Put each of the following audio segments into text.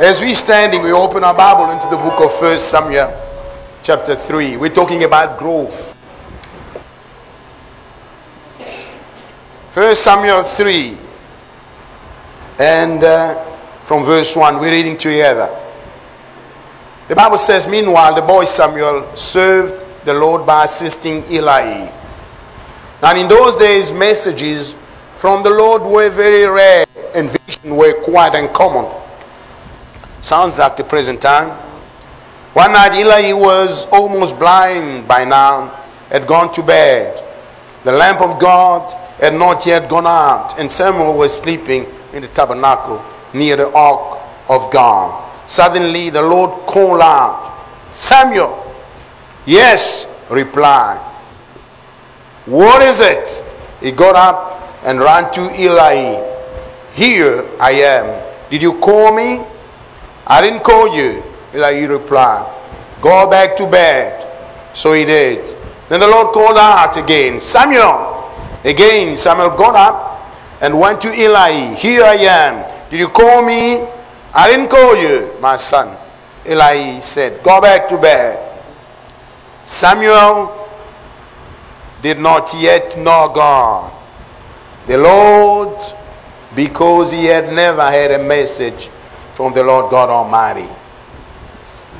As we standing, we open our Bible into the book of First Samuel, chapter 3. We're talking about growth. First Samuel 3. And uh, from verse 1, we're reading together. The Bible says, Meanwhile, the boy Samuel served the Lord by assisting Eli. And in those days, messages from the Lord were very rare and visions were quite uncommon. Sounds like the present time. One night, Eli was almost blind by now, had gone to bed. The lamp of God had not yet gone out, and Samuel was sleeping in the tabernacle near the ark of God. Suddenly, the Lord called out, Samuel. Yes, replied. What is it? He got up and ran to Eli. Here I am. Did you call me? I didn't call you. Eli replied, Go back to bed. So he did. Then the Lord called out again, Samuel. Again, Samuel got up and went to Eli. Here I am. Did you call me? I didn't call you, my son. Eli said, Go back to bed. Samuel did not yet know God. The Lord, because he had never had a message from the Lord God Almighty.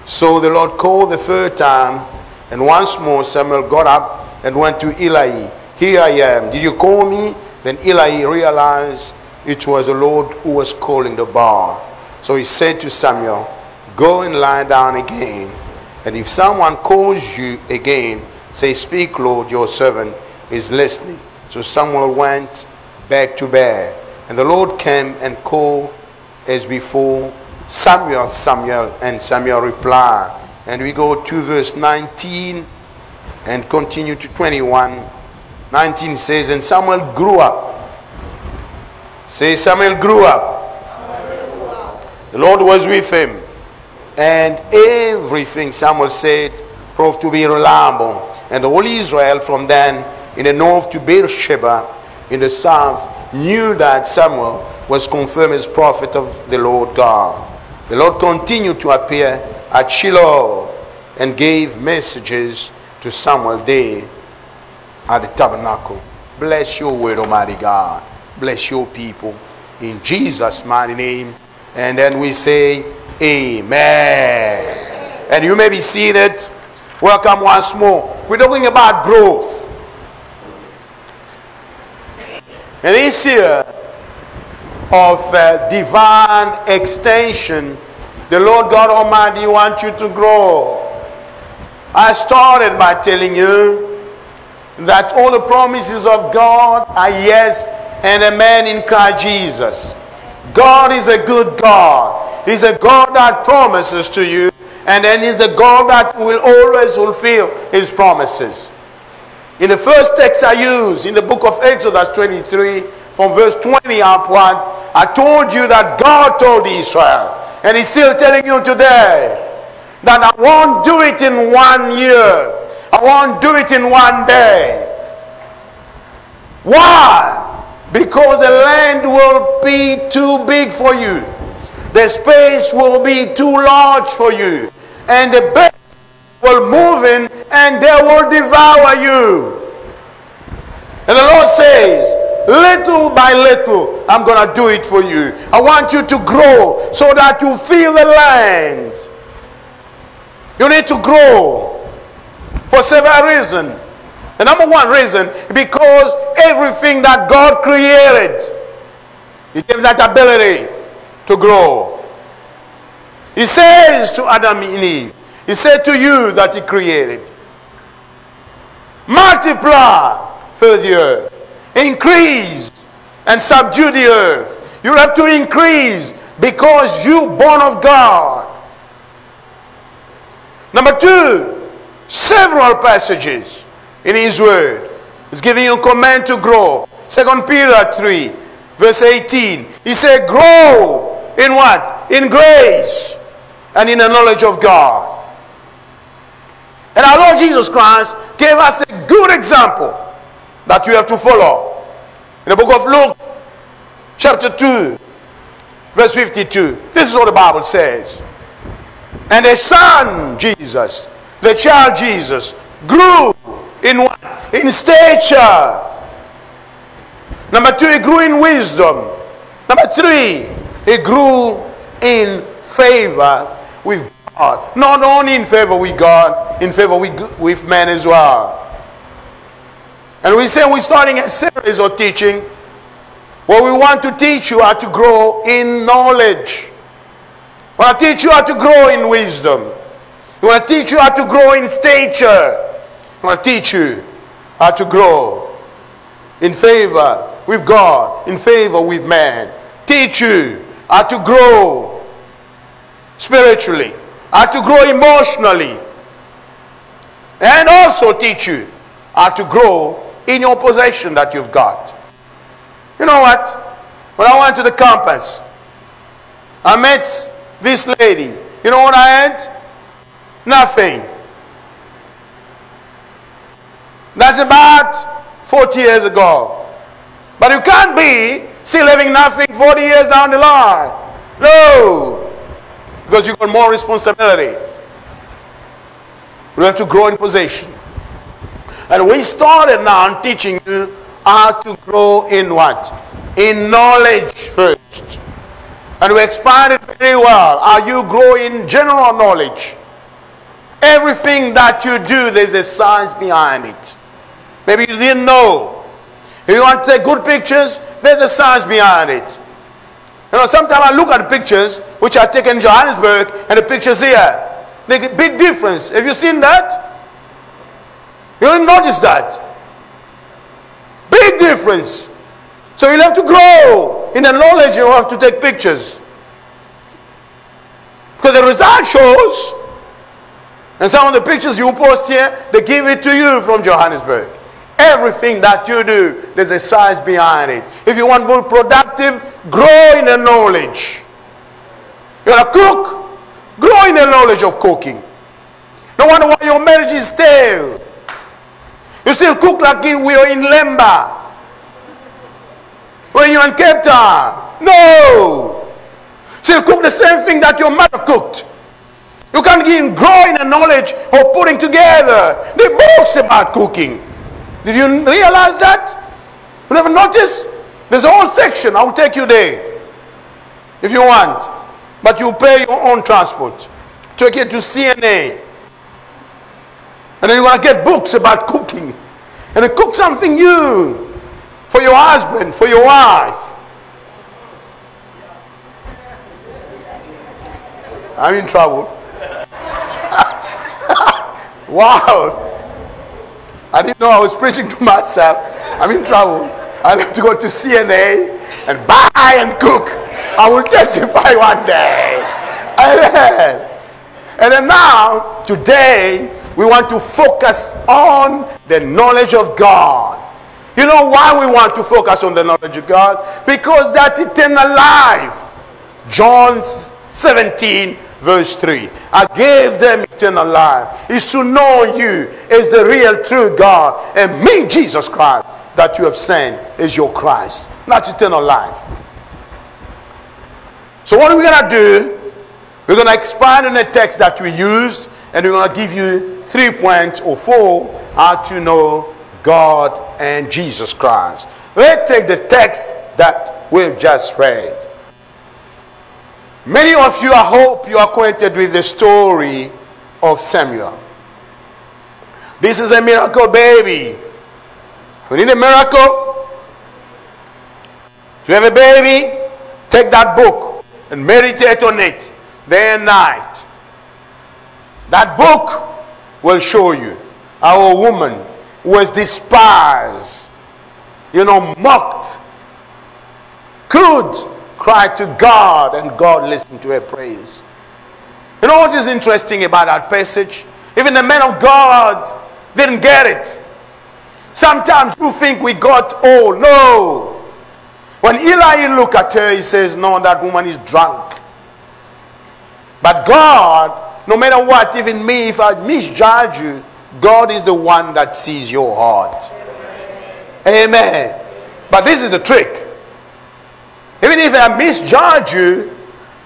So the Lord called the third time, and once more Samuel got up and went to Eli. Here I am. Did you call me? Then Eli realized it was the Lord who was calling the bar. So he said to Samuel, Go and lie down again. And if someone calls you again, say, Speak, Lord, your servant is listening. So Samuel went back to bed. And the Lord came and called as before, Samuel, Samuel, and Samuel replied. And we go to verse 19 and continue to 21. 19 says, And Samuel grew up. Say, Samuel grew up. The Lord was with him. And everything Samuel said proved to be reliable. And all Israel from Dan, in the north to Beersheba in the south knew that Samuel was confirmed as prophet of the Lord God. The Lord continued to appear at Shiloh and gave messages to Samuel there at the tabernacle. Bless your word, Almighty God. Bless your people. In Jesus' mighty name. And then we say, Amen. And you may be seated. Welcome once more. We're talking about growth. And this year of uh, divine extension, the Lord God Almighty wants you to grow. I started by telling you that all the promises of God are yes and amen in Christ Jesus. God is a good God. He's a God that promises to you, and then He's a God that will always fulfill His promises. In the first text I used in the book of Exodus 23, from verse 20 upward, I told you that God told Israel, and He's still telling you today, that I won't do it in one year. I won't do it in one day. Why? Because the land will be too big for you. The space will be too large for you. And the bears will move in and they will devour you. And the Lord says, little by little, I'm going to do it for you. I want you to grow so that you feel the land. You need to grow for several reasons. The number one reason, because everything that God created, He gave that ability to grow. He says to Adam and Eve, He said to you that He created, multiply, fill the earth, increase and subdue the earth. You have to increase because you born of God. Number two, several passages in his word is giving you a command to grow. Second Peter 3, verse 18. He said, grow in what? In grace and in the knowledge of God. And our Lord Jesus Christ gave us a good example that you have to follow. In the book of Luke, chapter 2, verse 52. This is what the Bible says. And the son, Jesus, the child Jesus, grew in what? In stature. Number two, he grew in wisdom. Number three, he grew in favor with God. Not only in favor with God, in favor with, with men as well. And we say we're starting a series of teaching where we want to teach you how to grow in knowledge. We want to teach you how to grow in wisdom. We want to teach you how to grow in stature. We want to teach you how to grow in favor with God, in favor with man. Teach you how to grow spiritually, how to grow emotionally, and also teach you how to grow in your possession that you've got. You know what? When I went to the campus, I met this lady. You know what I had? Nothing. That's about 40 years ago. But you can't be still having nothing 40 years down the line. No. Because you've got more responsibility. You have to grow in position. And we started now on teaching you how to grow in what? In knowledge first. And we expanded very well. Are you growing general knowledge. Everything that you do, there's a science behind it. Maybe you didn't know. If you want to take good pictures, there's a science behind it. You know, sometimes I look at pictures which are taken in Johannesburg and the pictures here. There's a big difference. Have you seen that? You didn't notice that. Big difference. So you have to grow in the knowledge you have to take pictures. Because the result shows, and some of the pictures you post here, they give it to you from Johannesburg. Everything that you do, there's a size behind it. If you want to be productive, grow in the knowledge. You want to cook, grow in the knowledge of cooking. No wonder why your marriage is stale. You still cook like we are in Lemba. When you're in Cape Town. No. Still cook the same thing that your mother cooked. You can't even grow in the knowledge of putting together the books about cooking. Did you realize that? You never noticed? There's a whole section. I'll take you there if you want. But you pay your own transport. Take it to CNA. And then you're going to get books about cooking. And cook something new for your husband, for your wife. I'm in trouble. wow. I didn't know I was preaching to myself. I'm in trouble. I have to go to CNA and buy and cook. I will testify one day. Amen. And then now, today, we want to focus on the knowledge of God. You know why we want to focus on the knowledge of God? Because that eternal life. John 17, verse 3. I gave them eternal life. Is to know you as the real true God and me, Jesus Christ, that you have sent is your Christ. Not eternal life. So what are we going to do? We're going to expand on the text that we used and we're going to give you three points or oh four how to know God and Jesus Christ. Let's take the text that we've just read. Many of you, I hope you are acquainted with the story of Samuel. This is a miracle baby. We need a miracle. To have a baby, take that book and meditate on it day and night. That book will show you how a woman was despised, you know, mocked, could cry to God and God listened to her praise. You know what is interesting about that passage? Even the men of God didn't get it. Sometimes you think we got all. No. When Eli look at her, he says, No, that woman is drunk. But God no matter what, even me, if I misjudge you, God is the one that sees your heart. Amen. But this is the trick. Even if I misjudge you,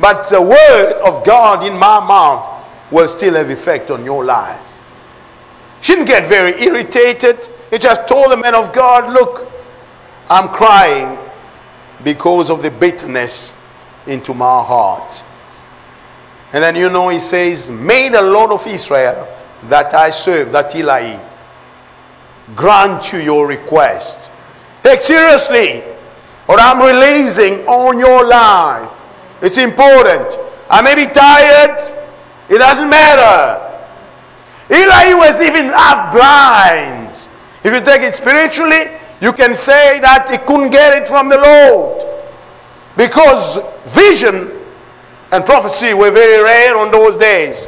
But the word of God in my mouth will still have effect on your life. She didn't get very irritated. He just told the man of God, Look, I'm crying because of the bitterness into my heart. And then you know he says, May the Lord of Israel that I serve, that Eli, grant you your request. Take seriously what I'm releasing on your life. It's important. I may be tired. It doesn't matter. Eli was even half blind. If you take it spiritually, you can say that he couldn't get it from the Lord. Because vision and prophecy were very rare on those days.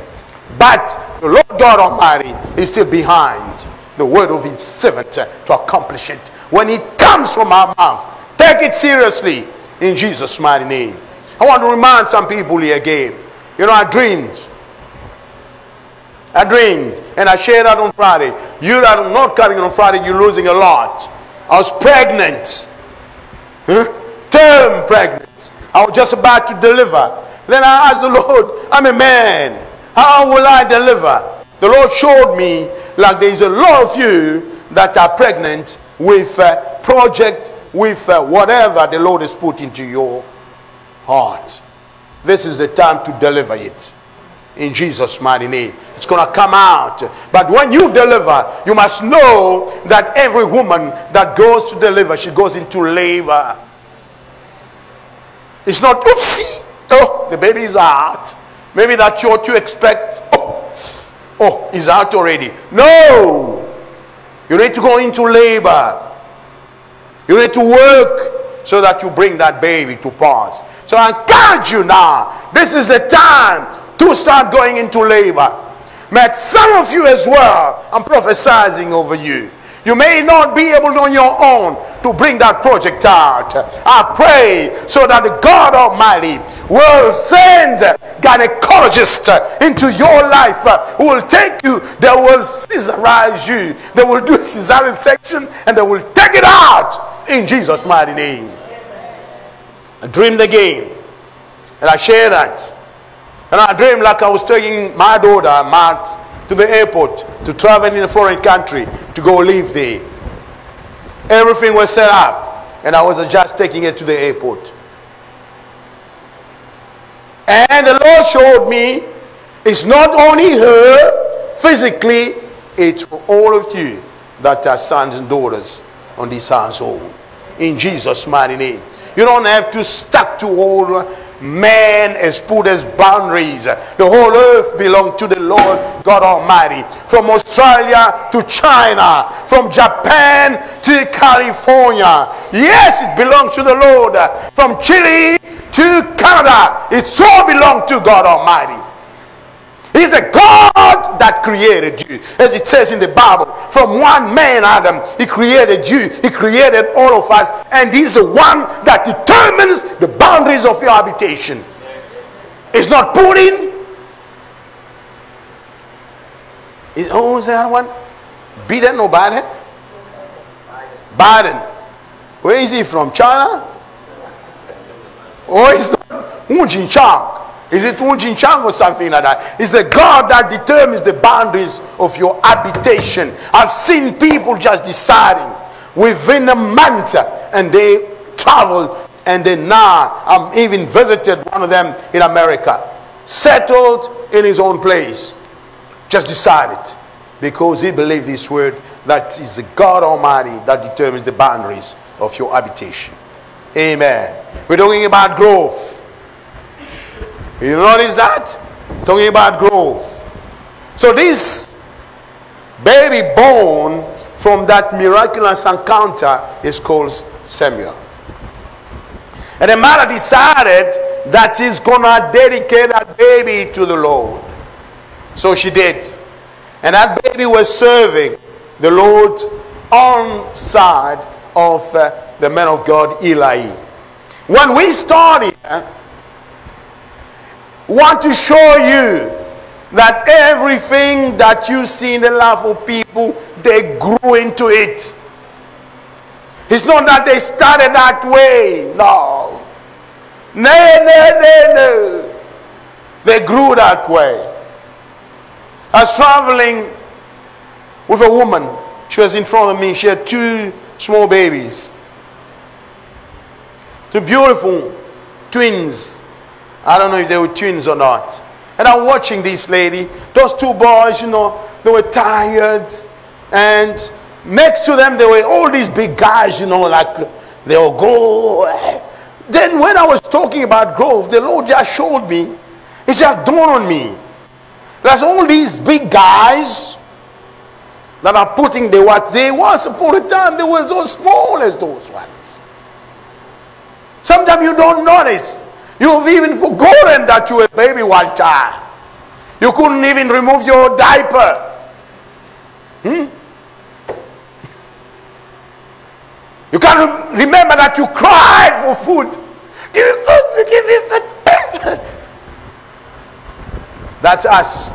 But the Lord God Almighty is still behind the word of his servant to accomplish it. When it comes from our mouth, take it seriously in Jesus' mighty name. I want to remind some people here again. You know, I dreamed. I dreamed, and I shared that on Friday. You that are not coming on Friday, you're losing a lot. I was pregnant. Huh? Term pregnant. I was just about to deliver. Then I asked the Lord, I'm a man. How will I deliver? The Lord showed me like there's a lot of you that are pregnant with a project, with uh, whatever the Lord has put into your heart. This is the time to deliver it in Jesus' mighty name. It's going to come out. But when you deliver, you must know that every woman that goes to deliver, she goes into labor. It's not, oopsie, oh, the baby is out. Maybe that's what you expect. Oh, oh, he's out already. No! You need to go into labor. You need to work so that you bring that baby to pass. So I encourage you now. This is a time to start going into labor. Met some of you as well. I'm prophesying over you. You may not be able on your own to bring that project out. I pray so that the God Almighty will send gynecologists into your life uh, who will take you, they will scissorize you, they will do a cesarean section and they will take it out in Jesus' mighty name. I dreamed again and I share that. And I dreamed like I was taking my daughter, Mark, to the airport to travel in a foreign country to go live there. Everything was set up, and I was just taking it to the airport. And the Lord showed me it's not only her physically, it's for all of you that are sons and daughters on this household. In Jesus' mighty name. You don't have to stuck to all Man has put his boundaries. The whole earth belongs to the Lord God Almighty. From Australia to China, from Japan to California. Yes, it belongs to the Lord. From Chile to Canada, it all belongs to God Almighty. He's the God that created you. As it says in the Bible, from one man, Adam, he created you. He created all of us. And he's the one that determines the boundaries of your habitation. It's not Putin. Is, oh, is that one? Biden or Biden? Biden. Where is he from? China? Oh, or is not Hu Jintao? Is it Wu Chang or something like that? It's the God that determines the boundaries of your habitation. I've seen people just deciding within a month and they travel and then now I'm even visited one of them in America. Settled in his own place. Just decided because he believed this word that is the God Almighty that determines the boundaries of your habitation. Amen. We're talking about growth. You notice that? Talking about growth. So this baby born from that miraculous encounter is called Samuel. And the mother decided that she's gonna dedicate that baby to the Lord. So she did. And that baby was serving the Lord on side of uh, the man of God Eli. When we started, want to show you that everything that you see in the life of people, they grew into it. It's not that they started that way. No. No, no, no, no. They grew that way. I was traveling with a woman. She was in front of me. She had two small babies. Two beautiful twins. I don't know if they were twins or not. And I'm watching this lady. Those two boys, you know, they were tired. And next to them, there were all these big guys, you know, like they'll go. Then when I was talking about growth, the Lord just showed me. It just dawned on me. There's all these big guys that are putting the what they once upon a time they were so small as those ones. Sometimes you don't notice. You've even forgotten that you were a baby one time. You couldn't even remove your diaper. Hmm? You can't remember that you cried for food. Give me food, give me food. That's us.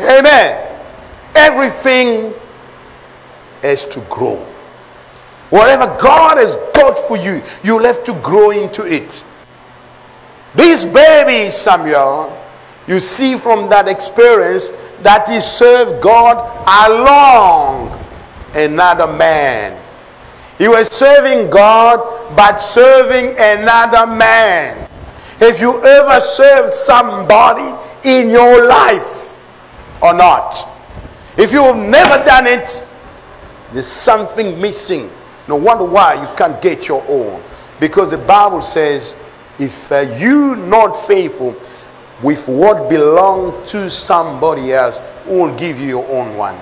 Amen. Everything is to grow. Whatever God has got for you, you'll have to grow into it. This baby, Samuel, you see from that experience that he served God along another man. He was serving God, but serving another man. Have you ever served somebody in your life or not? If you have never done it, there's something missing. No wonder why you can't get your own. Because the Bible says, if uh, you not faithful with what belongs to somebody else, will give you your own one?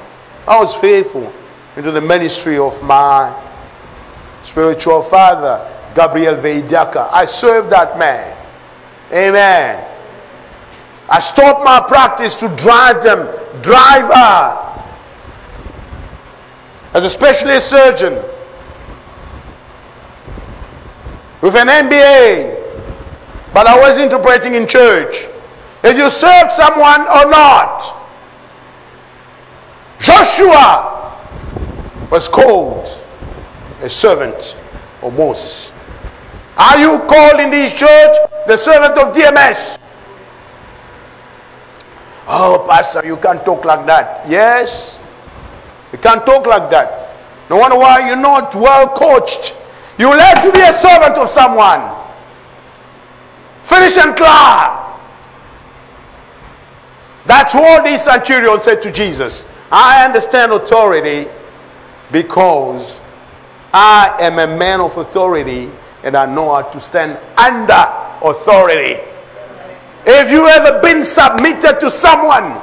I was faithful into the ministry of my spiritual father, Gabriel Veidiaka. I served that man. Amen. I stopped my practice to drive them, drive her. As a specialist surgeon with an MBA, but I was interpreting in church. If you served someone or not, Joshua was called a servant of Moses. Are you called in this church the servant of DMS? Oh, Pastor, you can't talk like that. Yes, you can't talk like that. No wonder why you're not well coached. You learn to be a servant of someone. Finish and clear. That's what this centurion said to Jesus. I understand authority because I am a man of authority and I know how to stand under authority. If you ever been submitted to someone,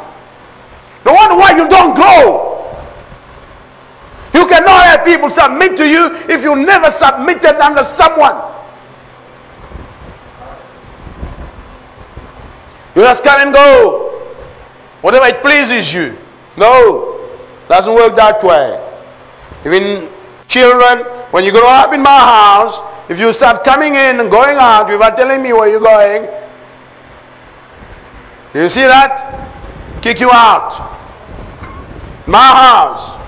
no wonder why you don't grow. Cannot have people submit to you if you never submitted under someone. You just come and go. Whatever it pleases you. No. Doesn't work that way. Even children, when you grow up in my house, if you start coming in and going out without telling me where you're going, do you see that? Kick you out. My house.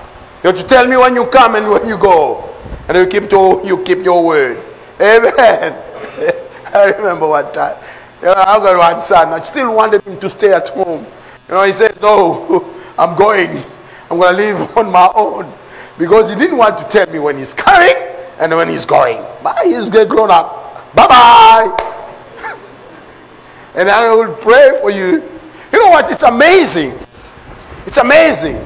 You have to tell me when you come and when you go. And you keep, to, you keep your word. Amen. I remember one time. You know, I've got one son. I still wanted him to stay at home. You know, he said, No, I'm going. I'm going to live on my own. Because he didn't want to tell me when he's coming and when he's going. But he's grown up. Bye bye. and I will pray for you. You know what? It's amazing. It's amazing.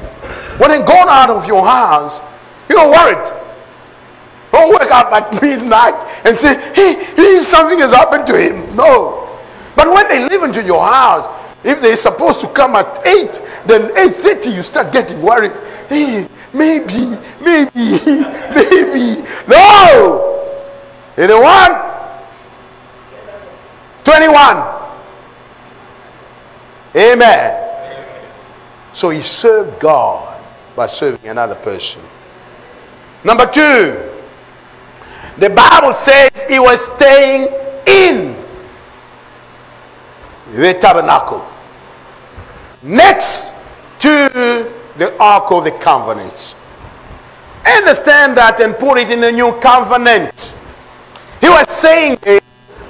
When they gone out of your house, you don't worry. Don't wake up at midnight and say, hey, something has happened to him. No. But when they live into your house, if they're supposed to come at 8, then 8.30 you start getting worried. Hey, maybe, maybe, maybe. No! What? 21. Amen. So he served God by serving another person. Number two, the Bible says he was staying in the tabernacle next to the Ark of the Covenant. Understand that and put it in the new covenant. He was saying this,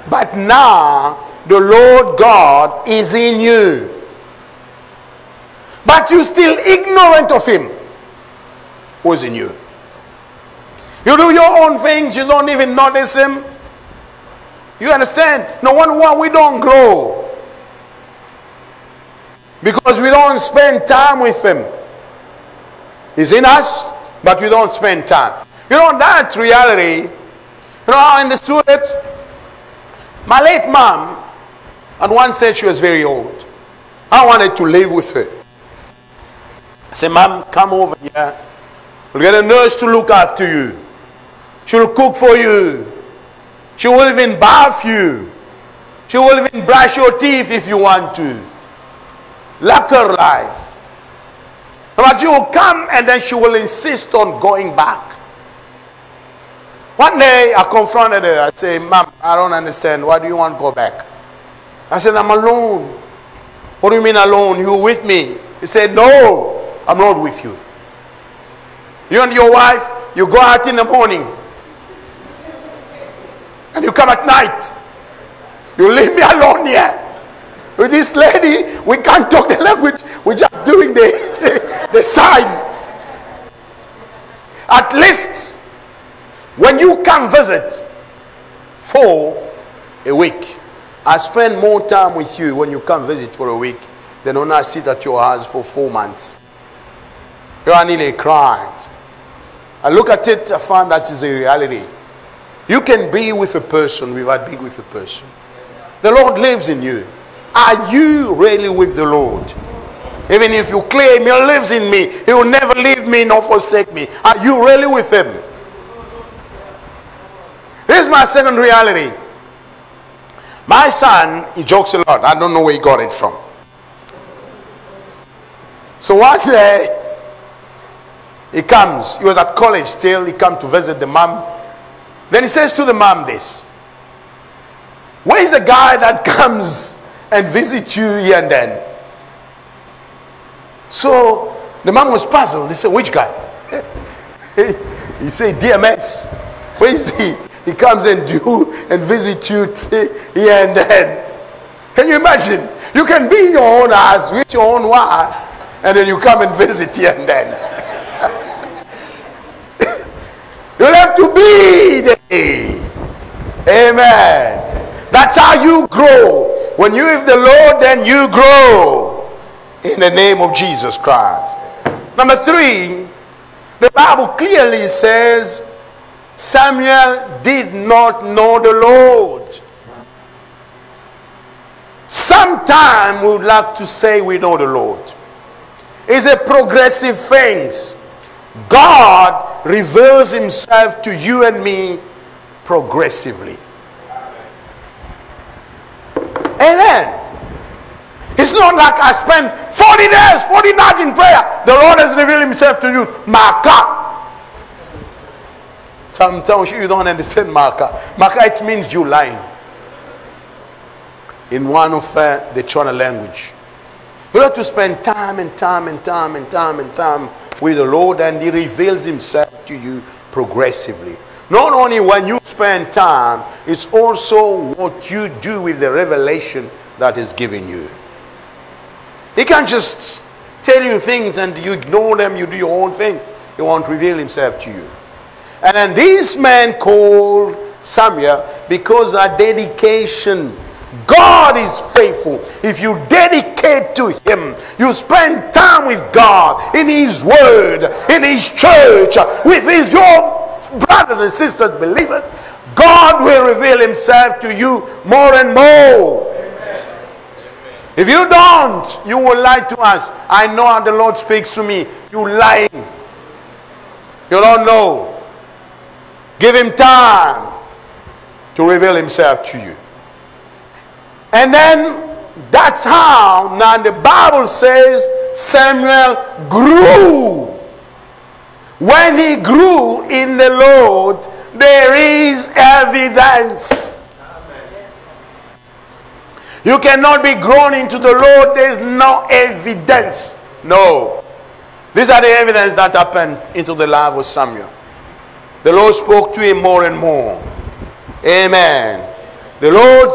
but now the Lord God is in you. But you're still ignorant of him who's in you. You do your own things, you don't even notice him. You understand? No wonder why we don't grow. Because we don't spend time with him. He's in us, but we don't spend time. You know, that reality, you know, I understood it. My late mom, at one stage, she was very old. I wanted to live with her. I said, Mom, come over here. We'll get a nurse to look after you. She'll cook for you. She will even bath you. She will even brush your teeth if you want to. Lacquer life. But you will come and then she will insist on going back. One day I confronted her. I said, Mom, I don't understand. Why do you want to go back? I said, I'm alone. What do you mean alone? You with me? He said, No, I'm not with you. You and your wife, you go out in the morning and you come at night. You leave me alone here. With this lady, we can't talk the language. We're just doing the, the sign. At least when you come visit for a week, I spend more time with you when you come visit for a week than when I sit at your house for four months. You are nearly cried. I look at it, I find that is a reality. You can be with a person without being with a person. The Lord lives in you. Are you really with the Lord? Even if you claim He lives in me, He will never leave me nor forsake me. Are you really with Him? This is my second reality. My son, he jokes a lot. I don't know where he got it from. So one day, uh, he comes. He was at college still. He comes to visit the mom. Then he says to the mom this. Where is the guy that comes and visits you here and then? So the mom was puzzled. He said, which guy? he said, DMS. Where is he? He comes and do and visit you here and then. Can you imagine? You can be your own house with your own wife, and then you come and visit here and then. You'll have to be there. Amen. That's how you grow. When you with the Lord, then you grow. In the name of Jesus Christ. Number three, the Bible clearly says Samuel did not know the Lord. Sometime we would like to say we know the Lord. It's a progressive thing. God reveals himself to you and me progressively. Amen. It's not like I spend 40 days, 40 nights in prayer. The Lord has revealed himself to you. Maka. Sometimes you don't understand Maka. Maka, it means you lying. In one of uh, the Shona language. You have to spend time and time and time and time and time with the Lord and He reveals Himself to you progressively. Not only when you spend time, it's also what you do with the revelation that is given you. He can't just tell you things and you ignore them, you do your own things. He won't reveal Himself to you. And then this man called Samuel because of dedication. God is faithful. If you dedicate to Him, you spend time with God in His Word, in His church, with His your brothers and sisters, believers, God will reveal Himself to you more and more. If you don't, you will lie to us. I know how the Lord speaks to me. You lying. You don't know. Give him time to reveal himself to you. And then that's how now the Bible says Samuel grew. When he grew in the Lord, there is evidence. You cannot be grown into the Lord, there's no evidence. No. These are the evidence that happened into the life of Samuel. The Lord spoke to him more and more. Amen. The Lord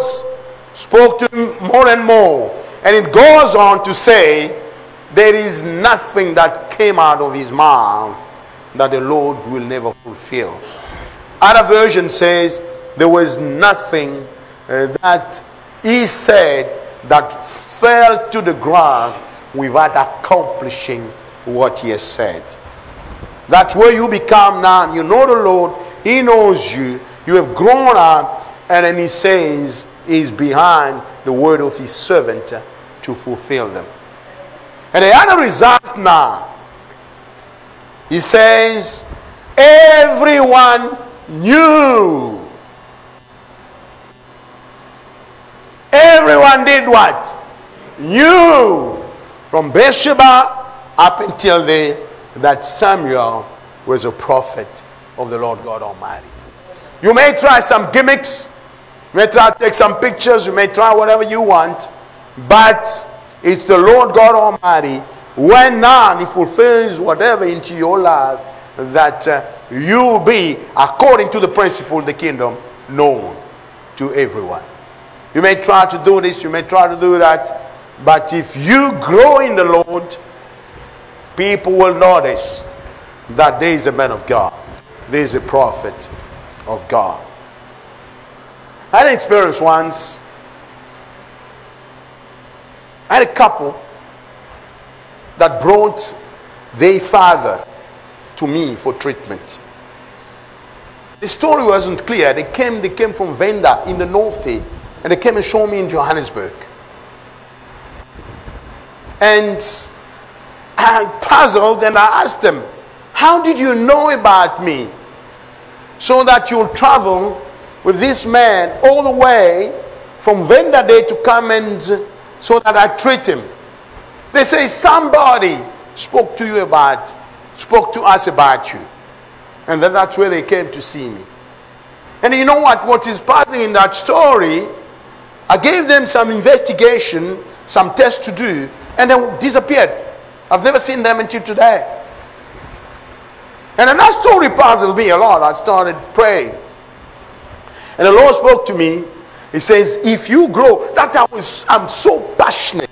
spoke to him more and more. And it goes on to say, there is nothing that came out of his mouth that the Lord will never fulfill. Other version says, there was nothing uh, that he said that fell to the ground without accomplishing what he has said. That's where you become now. You know the Lord, he knows you, you have grown up, and then he says he's behind the word of his servant to fulfill them. And the other result now, he says, everyone knew. Everyone did what? Knew. From Bathsheba up until the, that Samuel was a prophet of the Lord God Almighty. You may try some gimmicks, may try to take some pictures, you may try whatever you want, but it's the Lord God Almighty. When now He fulfills whatever into your life, that uh, you will be, according to the principle of the kingdom, known to everyone. You may try to do this, you may try to do that, but if you grow in the Lord, people will notice that there is a man of God, there is a prophet of God. I had an experience once. I had a couple that brought their father to me for treatment. The story wasn't clear. They came, they came from Venda in the North Day, and they came and showed me in Johannesburg. And I puzzled and I asked them, How did you know about me? So that you'll travel with this man all the way from Venda Day to come and so that I treat him. They say somebody spoke to you about, spoke to us about you. And then that's where they came to see me. And you know what? What is puzzling in that story, I gave them some investigation, some tests to do, and they disappeared. I've never seen them until today. And that story puzzled me a lot. I started praying. And the Lord spoke to me. He says, if you grow, that I was, I'm so passionate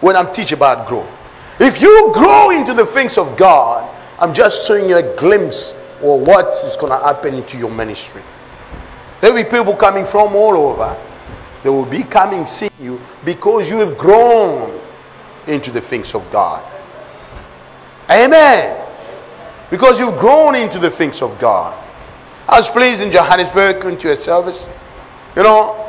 when I'm teaching about growth. If you grow into the things of God, I'm just showing you a glimpse of what is going to happen into your ministry. There will be people coming from all over. They will be coming see you because you have grown into the things of God. Amen. Because you've grown into the things of God. I was pleased in Johannesburg into a service. You know,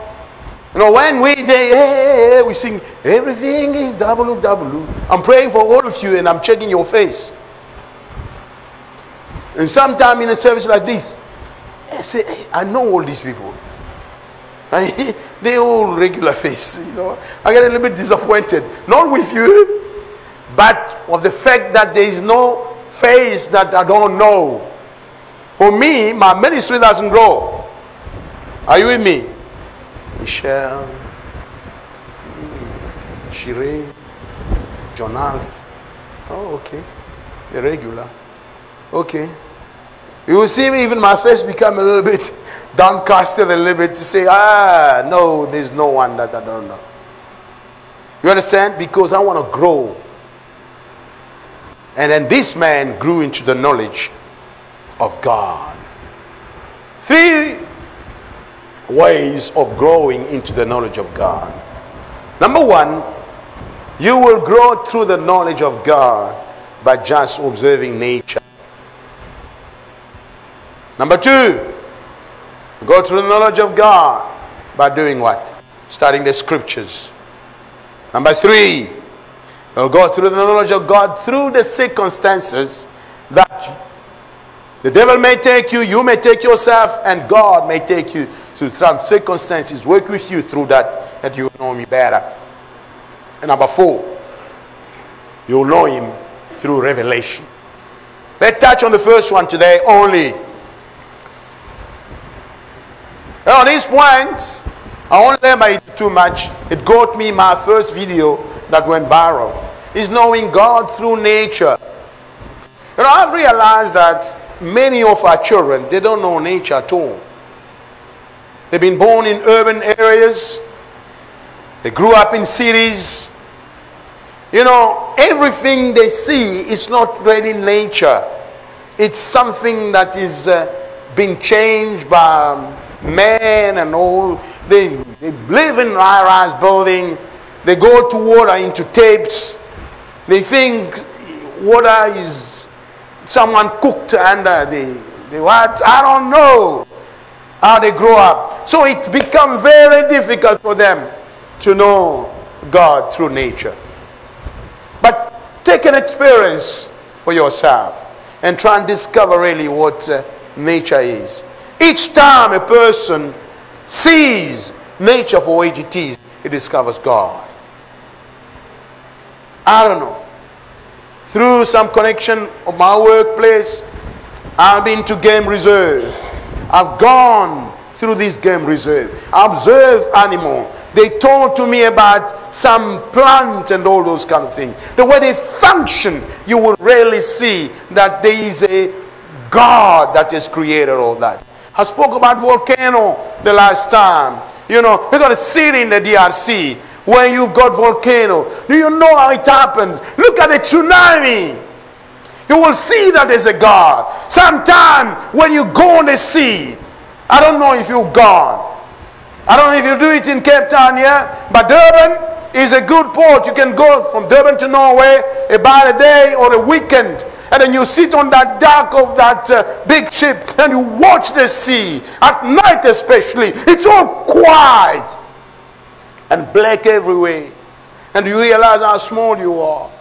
you know, when we say, hey, eh, we sing, everything is double, double. I'm praying for all of you and I'm checking your face. And sometime in a service like this, I say, hey, I know all these people. they all regular face, you know. I get a little bit disappointed. Not with you, but of the fact that there is no face that I don't know. For me, my ministry doesn't grow. Are you with me? Michelle, Shireen, John Alf. Oh, okay. Irregular. Okay. You will see me, even my face become a little bit downcasted a little bit to say, ah, no, there's no one that I don't know. You understand? Because I want to grow. And then this man grew into the knowledge of God. Three ways of growing into the knowledge of God. Number one, you will grow through the knowledge of God by just observing nature. Number two, go through the knowledge of God by doing what? Studying the scriptures. Number three, you'll go through the knowledge of God through the circumstances that the devil may take you, you may take yourself, and God may take you through some circumstances, work with you through that, that you know me better. And number four, you'll know him through revelation. Let's touch on the first one today only. And on this point, I won't labor it too much. It got me my first video that went viral. Is knowing God through nature. You know, I've realized that many of our children, they don't know nature at all. They've been born in urban areas. They grew up in cities. You know, everything they see is not really nature. It's something that is uh, being changed by man and all. They, they live in high-rise building. They go to water into tapes. They think water is someone cooked under the, the what? I don't know how they grow up. So it becomes very difficult for them to know God through nature. But take an experience for yourself and try and discover really what uh, nature is. Each time a person sees nature for what it is, he discovers God. I don't know. Through some connection of my workplace, I've been to game reserve. I've gone through this game reserve. I observe animal. They talk to me about some plant and all those kind of things. The way they function, you will rarely see that there is a God that has created all that. I spoke about volcano the last time. You know, going to see it in the DRC where you've got volcano. Do you know how it happens? Look at the tsunami. You will see that there's a God. Sometime when you go on the sea, I don't know if you've gone. I don't know if you do it in Cape Town here, but Durban is a good port. You can go from Durban to Norway about a day or a weekend. And then you sit on that dock of that uh, big ship and you watch the sea. At night especially. It's all quiet and black everywhere. And you realize how small you are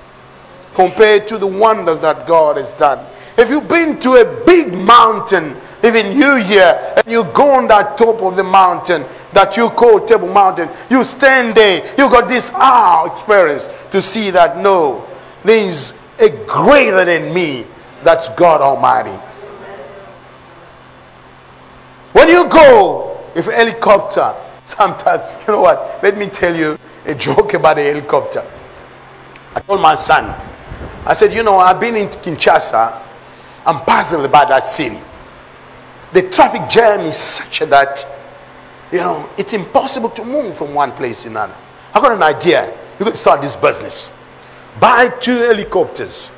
compared to the wonders that God has done. If you've been to a big mountain, even you here, and you go on that top of the mountain that you call Table Mountain, you stand there, you got this ah experience to see that no, there is a greater than me, that's God Almighty. When you go a helicopter, sometimes, you know what, let me tell you a joke about a helicopter. I told my son, I said, you know, I've been in Kinshasa I'm puzzled about that city. The traffic jam is such that, you know, it's impossible to move from one place to another. I got an idea. You could start this business. Buy two helicopters.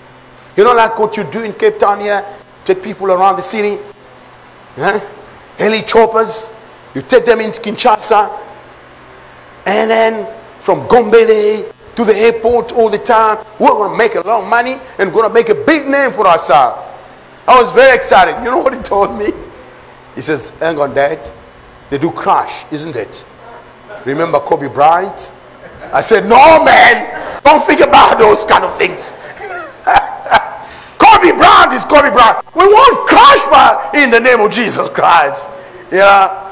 You know, like what you do in Cape Town here? Take people around the city. Huh? Heli choppers. You take them into Kinshasa. And then from Gombe to the airport all the time. We're going to make a lot of money and going to make a big name for ourselves. I was very excited. You know what he told me? He says, Hang on, Dad. They do crash, isn't it? Remember Kobe Bryant? I said, No, man. Don't think about those kind of things. Kobe Bryant is Kobe Bryant. We won't crash by, in the name of Jesus Christ. Yeah.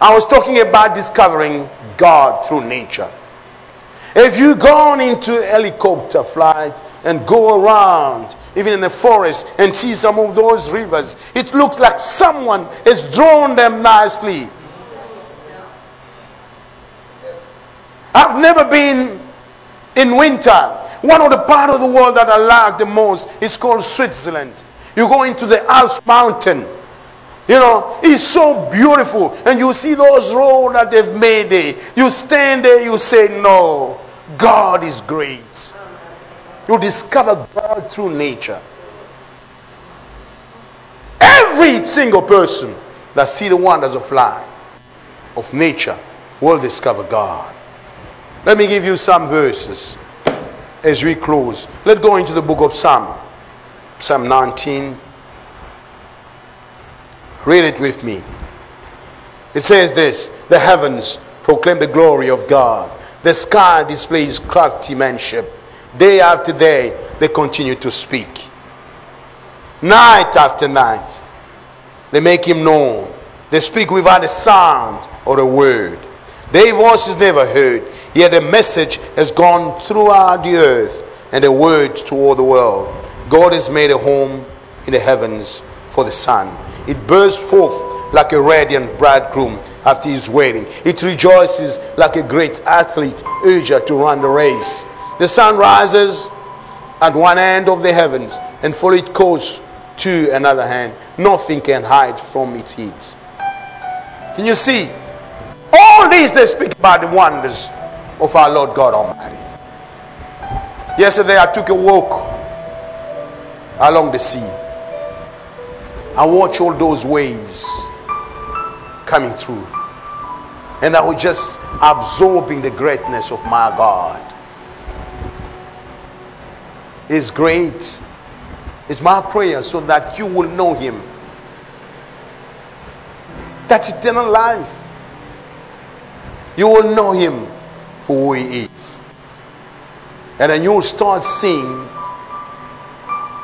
I was talking about discovering God through nature. If you go on into helicopter flight and go around even in the forest, and see some of those rivers. It looks like someone has drawn them nicely. I've never been in winter. One of the part of the world that I like the most is called Switzerland. You go into the Alps mountain. You know, it's so beautiful. And you see those roads that they've made there. You stand there, you say, no, God is great. You discover God through nature. Every single person that see the wonders of life, of nature, will discover God. Let me give you some verses as we close. Let's go into the book of Psalm, Psalm 19. Read it with me. It says this The heavens proclaim the glory of God, the sky displays craftsmanship. Day after day, they continue to speak. Night after night, they make him known. They speak without a sound or a word. Their voice is never heard, yet the message has gone throughout the earth and the word to all the world. God has made a home in the heavens for the sun. It bursts forth like a radiant bridegroom after his wedding. It rejoices like a great athlete eager to run the race. The sun rises at one end of the heavens and for it goes to another hand. Nothing can hide from its heat. Can you see? All these they speak about the wonders of our Lord God Almighty. Yesterday I took a walk along the sea. I watch all those waves coming through. And I was just absorbing the greatness of my God. Is great. It's my prayer so that you will know Him. That eternal life. You will know Him for who He is. And then you'll start seeing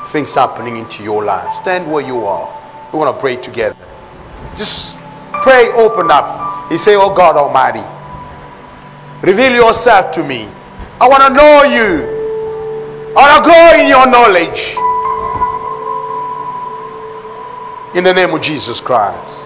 things happening into your life. Stand where you are. We want to pray together. Just pray, open up. He say, Oh God Almighty, reveal yourself to me. I want to know you. I want to grow in your knowledge. In the name of Jesus Christ.